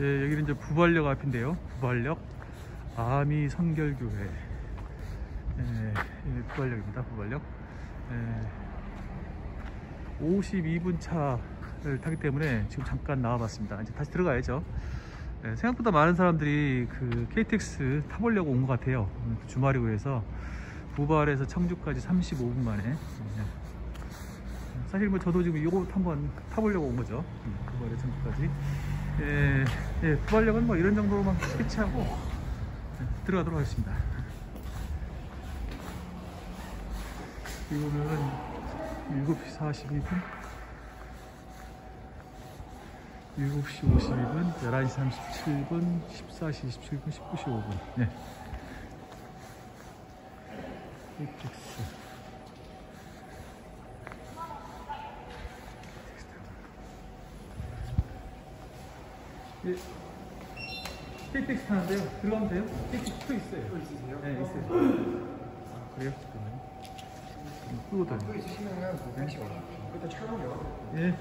예, 여기는 이제 부발역 앞인데요. 부발역 아미 선결교회. 예, 예, 부발역입니다. 부발역. 예, 52분 차를 타기 때문에 지금 잠깐 나와봤습니다. 이제 다시 들어가야죠. 예, 생각보다 많은 사람들이 그 KTX 타보려고 온 것 같아요. 오늘 주말이고 해서 부발에서 청주까지 35분 만에. 예. 사실 뭐 저도 지금 이거 한번 타보려고 온 거죠. 음, 부발에서 청주까지. 예, 예, 부발역은 뭐 이런 정도로만 스케치하고 예, 들어가도록 하겠습니다. 이거는 7시 42분, 7시 52분, 11시 37분, 14시 27분, 19시 5분. 네. KTX. 예. KTX 타는데요. 들어가면 돼요? KTX 표 있어요. 표 있으세요? 네, 있어요. 아, 그래요? 잠깐만요. 끄고 다녀. 또 있으시면은 그 bench 와요. 그때 철문이요. 예.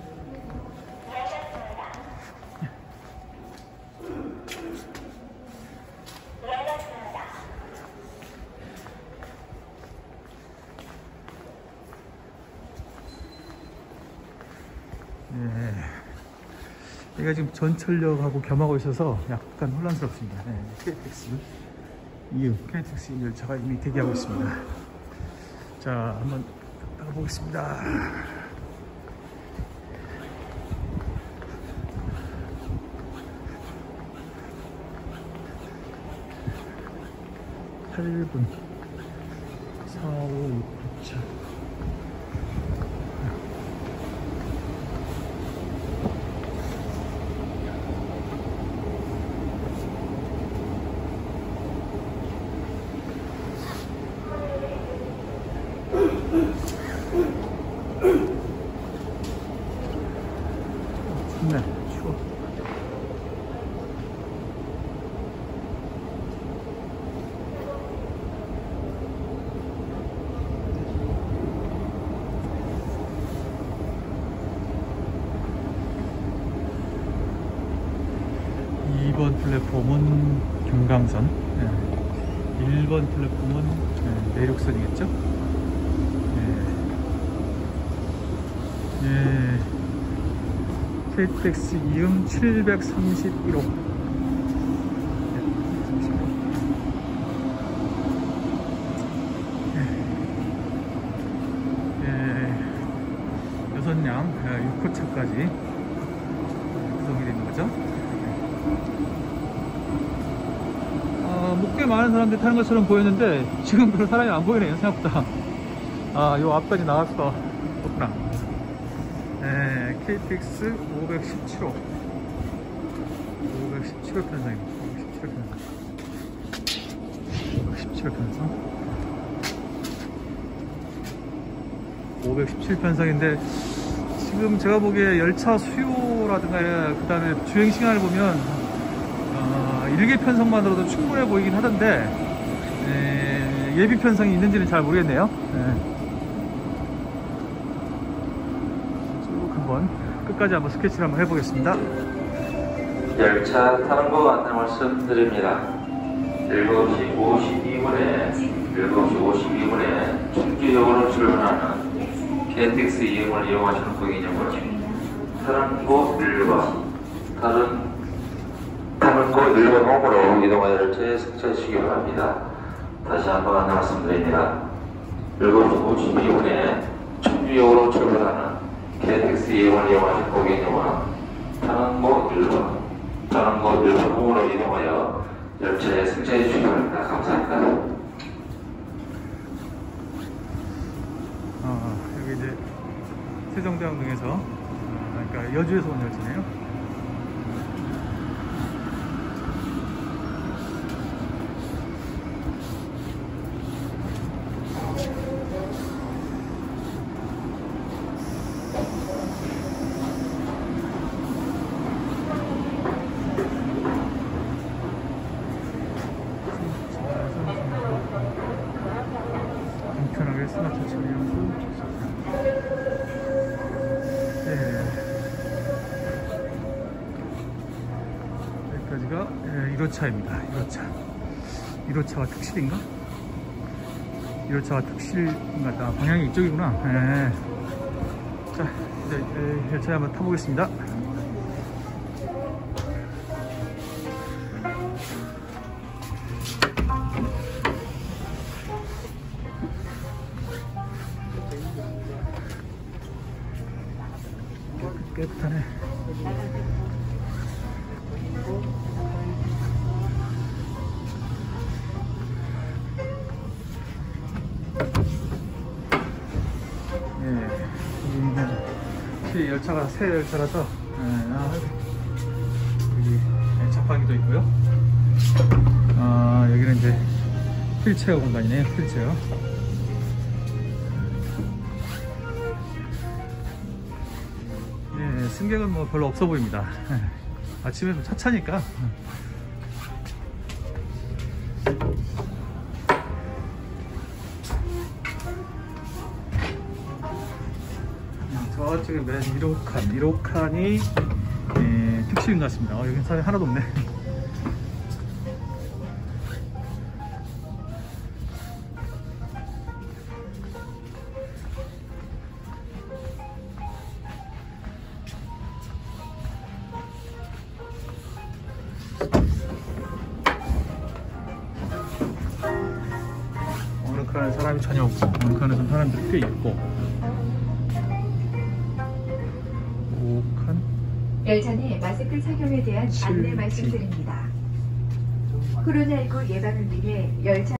얘가 지금 전철역하고 겸하고 있어서 약간 혼란스럽습니다. 네. KTX 이유 KTX 열차가 이미 대기하고 있습니다. 자, 한번 나가 보겠습니다. 팔분 4, 5, 6, 9차. 춥네, 추워. 이번 플랫폼은 금강선, 예. 1번 플랫폼은 예, 내륙선이겠죠? 예. 예. KTX 이음 731호. 예, 여섯량 6호차까지 구성이 되는 거죠. 아, 뭐꽤 많은 사람들이 타는 것처럼 보였는데 지금 별로 사람이 안 보이네요 생각보다. 아, 요 앞까지 나왔어. 없구나. 네, KTX 517호 517호 편성입니다 517호 편성 517호 편성 517편성인데 지금 제가 보기에 열차 수요라든가 그 다음에 주행 시간을 보면 어, 일개 편성만으로도 충분해 보이긴 하던데 에, 예비 편성이 있는지는 잘 모르겠네요 네. 한번 끝까지 한번 스케치를 한번 해보겠습니다. 열차 타는 거 안내 말씀드립니다. 7시 52분에 7시 52분에 청주역으로 출발하는 KTX 이용을 이용하시는 고객님은 타는 곳 1번 다른 타는 곳 1번 홈으로 이동하여 열차에 승차하시기 바랍니다. 다시 한번 안내 말씀드립니다. 7시 52분에 청주역으로 출발하는 KTX 이용을 이용하신 고객님은 타는 곳 1번 타는 곳 1번 홈으로 이동하여 열차에 승차해 주시기 바랍니다. 감사합니다. 어, 여기 이제 세종대왕동에서 어, 그러니까 여주에서 온 열차네요. 간편하게 스마트 처리하고 예. 여기까지가 1호차입니다. 1호차. 1호차가 특실인가? 1호차가 특실인가? 아, 방향이 이쪽이구나. 예. 자, 이제 예, 열차에 한번 타보겠습니다. 깨끗하네. 열차가 새 열차라서 예, 아, 여기 예, 자판기도 있고요. 아 여기는 이제 휠체어 공간이네요. 휠체어. 예, 승객은 뭐 별로 없어 보입니다. 예, 아침에 좀 차차니까. 저쪽에 맨 1호칸, 1호칸이 예, 특실인 것 같습니다. 어, 여기 사람이 하나도 없네. 사람이 전혀 없고 칸에는 사람들이 꽤 있고 열차 내 마스크 착용에 대한 칠, 안내 말씀드립니다. 코로나19 예방을 위해 열차